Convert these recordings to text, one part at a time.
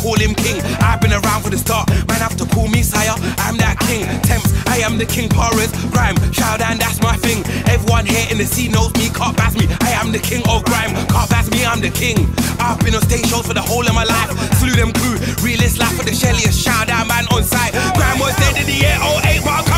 call him king. I've been around from the start, man have to call me sire. I'm that king. Temps, I am the king. Porous, grime, shout and that's my thing. Everyone here in the sea knows me, can't pass me. I am the king of grime, can't pass me, I'm the king. I've been on stage shows for the whole of my life. Slew them crew, realist life for the Shelly, shout out man on site. Grime was dead in the 808, but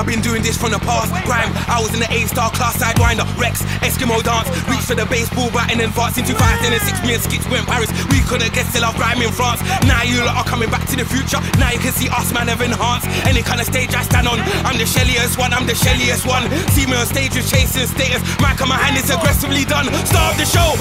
I've been doing this from the past. Grime, I was in the A-star class sidewinder. Rex, Eskimo dance. Reach for the baseball bat and advance in 2006. Me and Skits went Paris. We couldn't get still off grime in France. Now you lot are coming back to the future. Now you can see us, man, have enhanced. Any kind of stage I stand on. I'm the shelliest one, I'm the shelliest one. See me on stage with chasing status. Mic on my hand, it's aggressively done. Star of the show,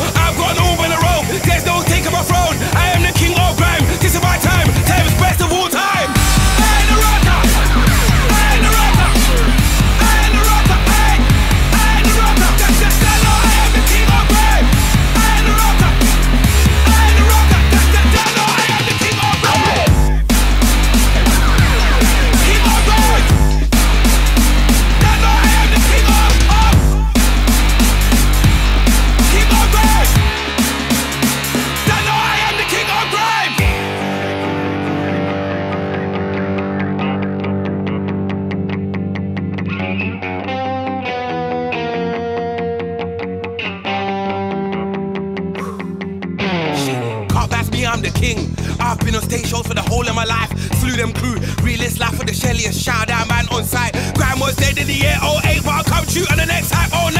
I'm the king. I've been on stage shows for the whole of my life. Slew them crew, realist life for the shelliest. Shout out man on site. Grime was dead in the year 08, but I'll come oh